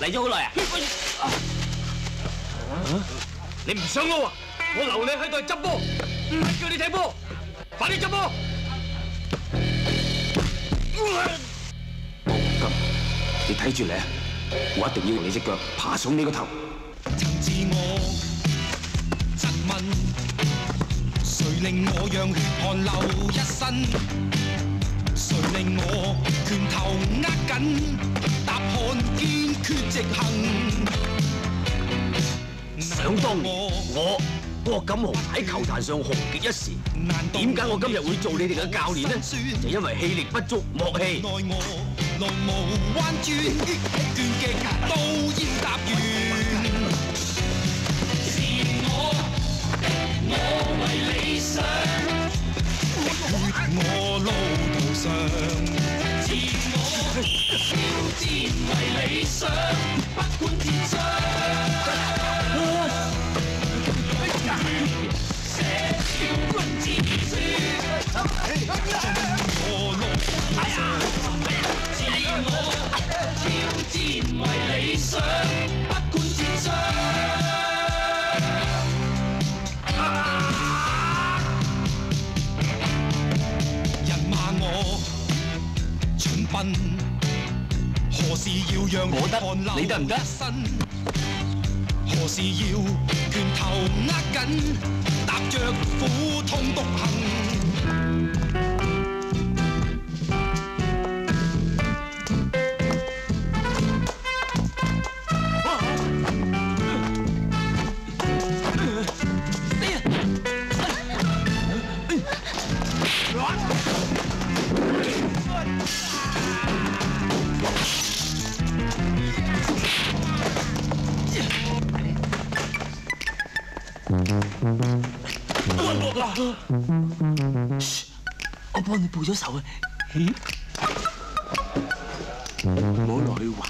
嚟咗好耐啊！你唔上路啊？我留你喺度執波，唔係叫你踢波，快啲執波！金，你睇住你啊！我一定要用你只腳爬上你個頭。曾自我質問，誰令我讓血汗流一身？誰令我拳頭握緊？答案堅決直行。想當年，我郭錦雄喺球壇上紅極一時。點解我今日會做你哋嘅教練呢？就因為氣力不足，默契。內我路無彎轉，倦極都要踏完。上。自我挑战为理想，不管天将。写照君子书，尽我路上。自我挑战为理想。笨，何時要讓我得汗流你得唔得？一身？何時要拳頭握緊，踏着苦痛獨行？我幫你報咗仇啊！唔好落去玩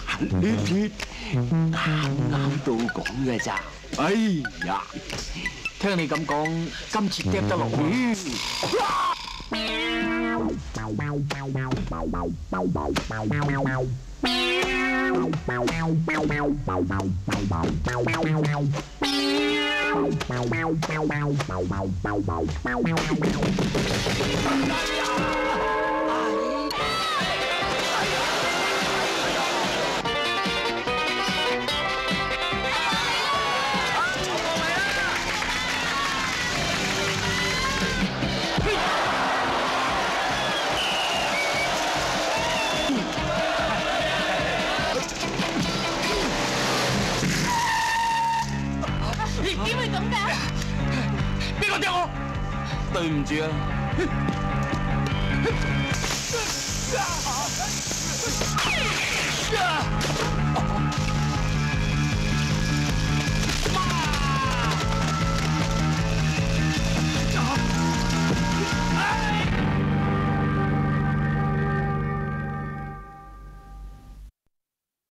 呢啲，啱啱到講嘅咋。哎呀，聽你咁講，今次嗒得落去。Bye. 点会咁噶边个踢我对唔住啊